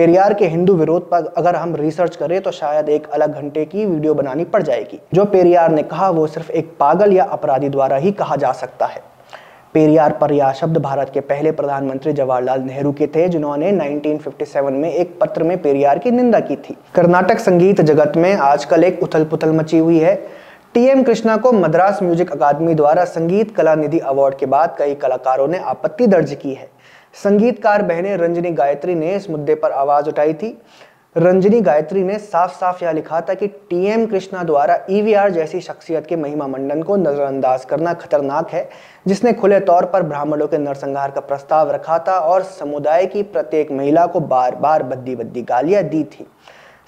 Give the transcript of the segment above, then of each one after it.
पेरियार के हिंदू विरोध पर अगर हम रिसर्च करें तो शायद एक अलग घंटे की वीडियो बनानी पड़ जाएगी। जो पेरियार ने कहा, वो सिर्फ़ एक पागल या अपराधी द्वारा ही कहा जा सकता है। पेरियार पर यह शब्द भारत के पहले प्रधानमंत्री जवाहरलाल नेहरू के थे, जिन्होंने 1957 में एक पत्र में पेरियार की निंदा की थी। कर्नाटक संगीत जगत में आजकल एक उथल पुथल मची हुई है। टीएम कृष्णा को मद्रास म्यूज़िक अकादमी द्वारा संगीत कला निधि अवार्ड के बाद कई कलाकारों ने आपत्ति दर्ज की है। संगीतकार बहने रंजनी गायत्री ने इस मुद्दे पर आवाज़ उठाई थी। रंजनी गायत्री ने साफ़ साफ़ यह लिखा था कि टीएम कृष्णा द्वारा ईवीआर जैसी शख्सियत के महिमा मंडन को नजरअंदाज करना खतरनाक है, जिसने खुले तौर पर ब्राह्मणों के नरसंहार का प्रस्ताव रखा था और समुदाय की प्रत्येक महिला को बार बार बद्दी बद्दी गालियाँ दी थी।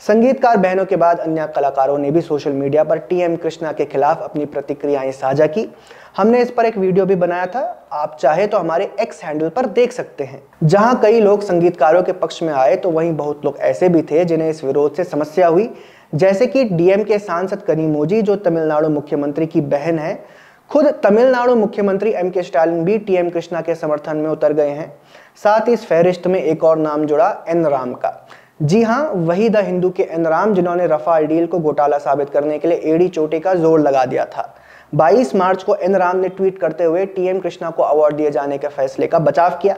संगीतकार बहनों के बाद अन्य कलाकारों ने भी सोशल मीडिया पर टीएम कृष्णा के खिलाफ अपनी प्रतिक्रियाएँ साझा की। हमने इस पर एक वीडियो भी बनाया था, आप चाहे तो हमारे एक्स हैंडल पर देख सकते हैं। जहाँ कई लोग संगीतकारों के पक्ष में आए तो वहीं बहुत लोग ऐसे भी थे जिन्हें इस विरोध से समस्या हुई। जैसे कि डीएम के सांसद कनीमोजी जो तमिलनाडु मुख्यमंत्री की बहन है। खुद तमिलनाडु मुख्यमंत्री एम के स्टालिन भी टी एम कृष्णा के समर्थन में उतर गए हैं। साथ ही इस फहरिस्त में एक और नाम जुड़ा एन राम का। जी हाँ वही द हिंदू के एन राम जिन्होंने रफाल डील को घोटाला साबित करने के लिए एडी चोटी का ज़ोर लगा दिया था। 22 मार्च को एन राम ने ट्वीट करते हुए टीएम कृष्णा को अवार्ड दिए जाने के फैसले का बचाव किया।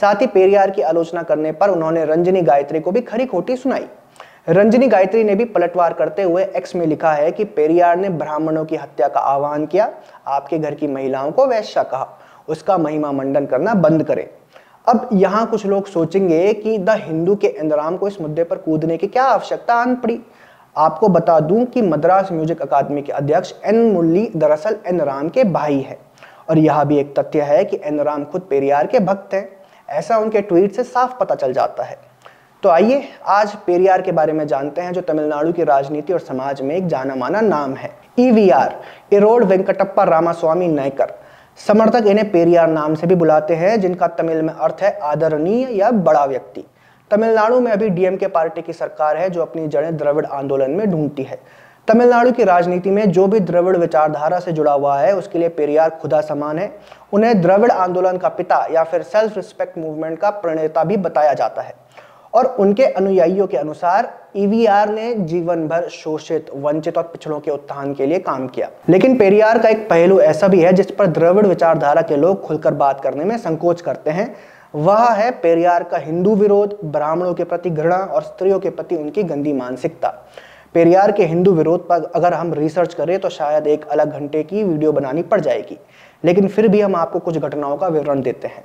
साथ ही पेरियार की आलोचना करने पर उन्होंने रंजनी गायत्री को भी खरी खोटी सुनाई। रंजनी गायत्री ने भी पलटवार करते हुए एक्स में लिखा है कि पेरियार ने ब्राह्मणों की हत्या का आह्वान किया, आपके घर की महिलाओं को वैश्या कहा। उसका महिमा मंडन करना बंद करें। अब यहाँ कुछ लोग सोचेंगे कि द हिंदू के इंदराम को इस मुद्दे पर कूदने की क्या आवश्यकता आन पड़ी आपको बता दूँ कि मद्रास म्यूज़िक अकादमी के अध्यक्ष एन मुरली दरअसल एन राम के भाई है। और यह भी एक तथ्य है कि एन राम खुद पेरियार के भक्त हैं। ऐसा उनके ट्वीट से साफ़ पता चल जाता है। तो आइए, आज पेरियार के बारे में जानते हैं, जो तमिलनाडु की राजनीति और समाज में एक जाना माना नाम है। ईवीआर इरोड वेंकटप्पा रामास्वामी नायकर समर्थक इन्हें पेरियार नाम से भी बुलाते हैं, जिनका तमिल में अर्थ है आदरणीय या बड़ा व्यक्ति। तमिलनाडु में अभी डीएमके पार्टी की सरकार है, जो अपनी जड़ें द्रविड़ आंदोलन में ढूंढती है। तमिलनाडु की राजनीति में जो भी द्रविड़ विचारधारा से जुड़ा हुआ है, उसके लिए पेरियार खुदा समान है। उन्हें द्रविड़ आंदोलन का पिता या फिर सेल्फ रिस्पेक्ट मूवमेंट का प्रणेता भी बताया जाता है। और उनके अनुयायियों के अनुसार ईवीआर ने जीवन भर शोषित, वंचित और पिछड़ों के उत्थान के लिए काम किया। लेकिन पेरियार का एक पहलू ऐसा भी है, जिस पर द्रविड़ विचारधारा के लोग खुलकर बात करने में संकोच करते हैं। वह है पेरियार का हिंदू विरोध, ब्राह्मणों के प्रति घृणा और स्त्रियों के प्रति उनकी गंदी मानसिकता। पेरियार के हिंदू विरोध पर अगर हम रिसर्च करें तो शायद एक अलग घंटे की वीडियो बनानी पड़ जाएगी। लेकिन फिर भी हम आपको कुछ घटनाओं का विवरण देते हैं।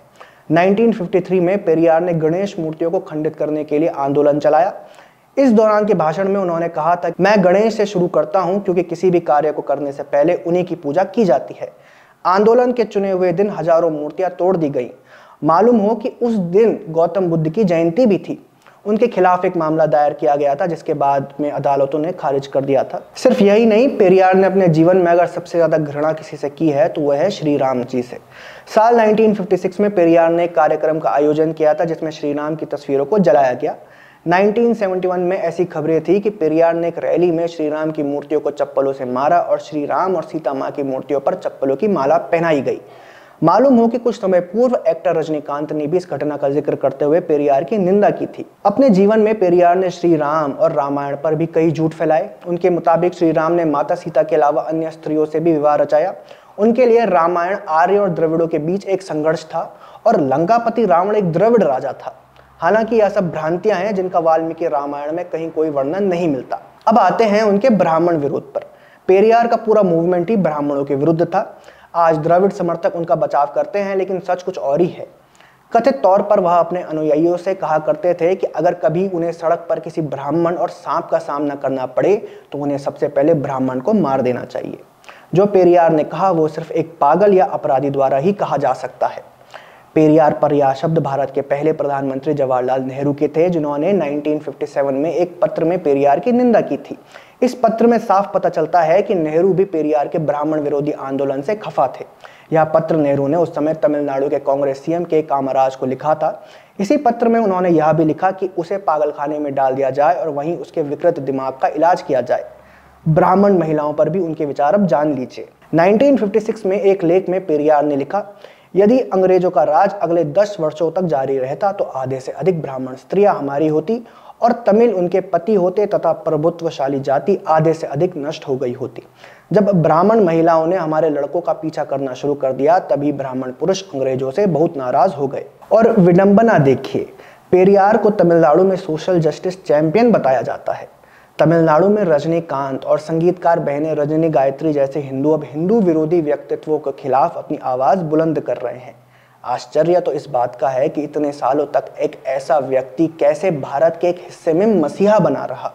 1953 में पेरियार ने गणेश मूर्तियों को खंडित करने के लिए आंदोलन चलाया। इस दौरान के भाषण में उन्होंने कहा था, मैं गणेश से शुरू करता हूँ क्योंकि किसी भी कार्य को करने से पहले उन्हीं की पूजा की जाती है। आंदोलन के चुने हुए दिन हज़ारों मूर्तियाँ तोड़ दी गई। मालूम हो कि उस दिन गौतम बुद्ध की जयंती भी थी। उनके खिलाफ एक मामला दायर किया गया था, जिसके बाद में अदालतों ने खारिज कर दिया था। सिर्फ़ यही नहीं, पेरियार ने अपने जीवन में अगर सबसे ज़्यादा घृणा किसी से की है तो वह है श्री राम जी से। साल 1956 में पेरियार ने एक कार्यक्रम का आयोजन किया था, जिसमें श्री राम की तस्वीरों को जलाया गया। 1971 में ऐसी खबरें थी कि पेरियार ने एक रैली में श्री राम की मूर्तियों को चप्पलों से मारा और श्री राम और सीता माँ की मूर्तियों पर चप्पलों की माला पहनाई गई। मालूम हो कि कुछ समय पूर्व एक्टर रजनीकांत ने भी इस घटना का ज़िक्र करते हुए पेरियार की निंदा की थी। अपने जीवन में पेरियार ने श्री राम और रामायण पर भी कई झूठ फैलाए। उनके मुताबिक श्री राम ने माता सीता के अलावा अन्य स्त्रियों से भी विवाह रचाया। उनके लिए रामायण, आर्य और द्रविड़ों के बीच एक संघर्ष था और लंकापति रावण एक द्रविड़ राजा था। हालाँकि यह सब भ्रांतियाँ हैं जिनका वाल्मीकि रामायण में कहीं कोई वर्णन नहीं मिलता। अब आते हैं उनके ब्राह्मण विरोध पर। पेरियार का पूरा मूवमेंट ही ब्राह्मणों के विरुद्ध था। आज द्रविड़ समर्थक उनका बचाव करते हैं, लेकिन सच कुछ और ही है। कथित तौर पर वह अपने अनुयायियों से कहा करते थे कि अगर कभी उन्हें सड़क पर किसी ब्राह्मण और सांप का सामना करना पड़े तो उन्हें सबसे पहले ब्राह्मण को मार देना चाहिए। जो पेरियार ने कहा, वो सिर्फ़ एक पागल या अपराधी द्वारा ही कहा जा सकता है। पेरियार पर यह शब्द भारत के पहले प्रधानमंत्री जवाहरलाल नेहरू के थे, जिन्होंने 1957 में एक पत्र में पेरियार की निंदा की थी। इस पत्र में साफ़ पता चलता है कि नेहरू भी पेरियार के ब्राह्मण विरोधी आंदोलन से खफा थे। यह पत्र नेहरू ने उस समय तमिलनाडु के कांग्रेस सीएम के कामराज को लिखा था। इसी पत्र में उन्होंने यह भी लिखा कि उसे पागलखाने में डाल दिया जाए और वहीं उसके विकृत दिमाग का इलाज किया जाए। ब्राह्मण महिलाओं पर भी उनके विचार अब जान लीजिए। 1956 में एक लेख में पेरियार ने लिखा, यदि अंग्रेज़ों का राज अगले दस वर्षों तक जारी रहता तो आधे से अधिक ब्राह्मण स्त्रियाँ हमारी होती और तमिल उनके पति होते तथा प्रभुत्वशाली जाति आधे से अधिक नष्ट हो गई होती। जब ब्राह्मण महिलाओं ने हमारे लड़कों का पीछा करना शुरू कर दिया, तभी ब्राह्मण पुरुष अंग्रेज़ों से बहुत नाराज़ हो गए। और विडंबना देखिए, पेरियार को तमिलनाडु में सोशल जस्टिस चैंपियन बताया जाता है। तमिलनाडु में रजनीकांत और संगीतकार बहने रजनी गायत्री जैसे हिंदू अब हिंदू विरोधी व्यक्तित्वों के खिलाफ अपनी आवाज़ बुलंद कर रहे हैं। आश्चर्य तो इस बात का है कि इतने सालों तक एक ऐसा व्यक्ति कैसे भारत के एक हिस्से में मसीहा बना रहा।